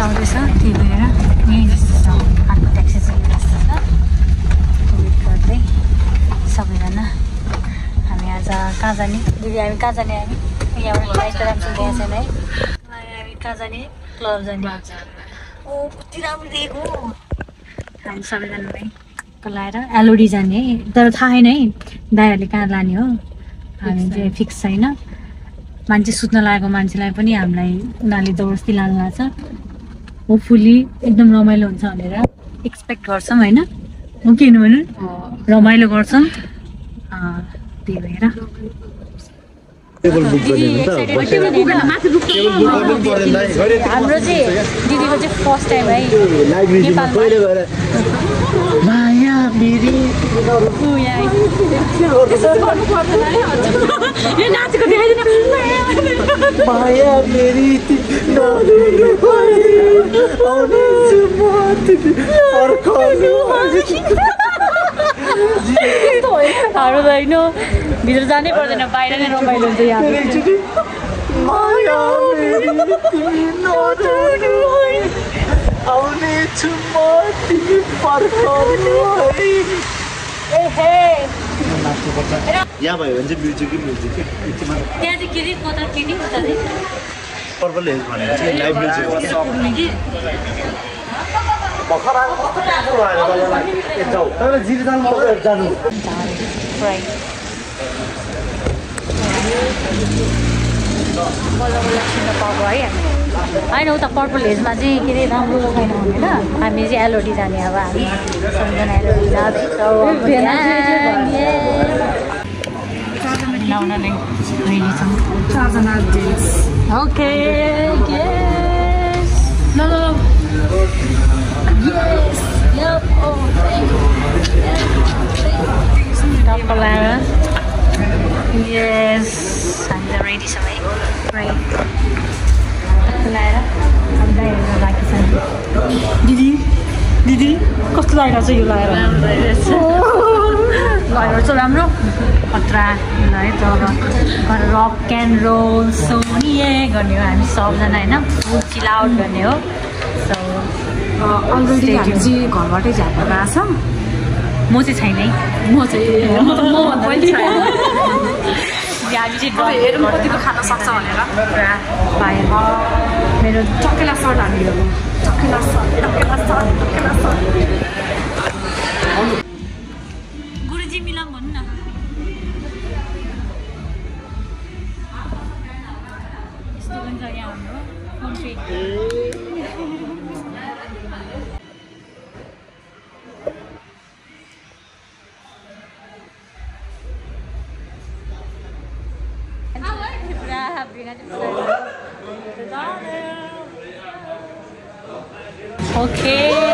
आउँदैछ त्यही भएर यहीँ जस्तो छ अर्को ट्याक्सी चाहिँ जस्तो छ वेट गर्दै सबैजना हामी आज कहाँ जाने दिदी हामी कहाँ जाने हामी यहाँबाट यस्तो राम्रो है हामी जाने क्लब ओ सबैजनालाई लाएर एलओडी जाने है तर थाहा छैन है दाईहरूले कहाँ लाने हो हामी चाहिँ फिक्स छैन मान्छे सुत्न लागेको मान्छेलाई पनि हामीलाई उनीहरूले जबरजस्ती लानु लाग्छ होपफुल्ली एकदम रमाइलो हुन्छ भनेर एक्सपेक्ट गर्छौँ होइन? हो कि भनौँ रमाइलो गर्छौँ। अँ, त्यही भएर। टेबल बुक गर्ने हो त। टेबल बुक टेबल बुक गर्नु पनि परेन दाइ हाम्रो चाहिँ दिदीको चाहिँ फर्स्ट टाइम है। नाचेको देखाइदिनु। माया मेरी नदिनु भयो आउने छु म तिमी फर्काउनु हाम्रो त होइन भित्र जानै पर्दैन बाहिर नै रमाइलो हुन्छ यहाँ। आउने छु म तिमी फर्काउनु यहाँ भयो भने चाहिँ म्युजिकै म्युजिक यतिमा त्यहाँ चाहिँ के अरे कता पर्पल हेल्थ भनेको चाहिँ लाइभ म्युजिक जानु बल्ल बल्ल पाएको है हामी होइन उता पर्पल हेजमा चाहिँ के अरे राम्रो छैन भनेर हामी चाहिँ एलओडी जाने अब हामी सबैजना एलओडी जाँदैछौँ ओके हामी त रेडी लाएर अब बाँकी छ। दिदी दिदी कस्तो लागिरहेको छ यो लगाएर? लगाएर चाहिँ राम्रो। खतरा ल है तर रक एन्ड रोल सोनिए गर्ने हो हामी सबजना होइन? फुल चिल आउट गर्ने हो। सो अलरेडी हामी चाहिँ घरबाटै झ्यापेर आएको छ। म चाहिँ छैन है। म चाहिँ म त मभन्दा पनि छैन। हामी चाहिँ हेरौँ कतिको खान सक्छ भनेर। पुरा पाएँ मेरो चक्केला सर्ट हामीले चक्केला सर्ट चक्केला सर्ट चक्केला सर्ट गुरुजी मिलाउँ भन्नु न। यस्तो पनि छ यहाँ हाम्रो फोन पे। पुरा बिना ओके Okay.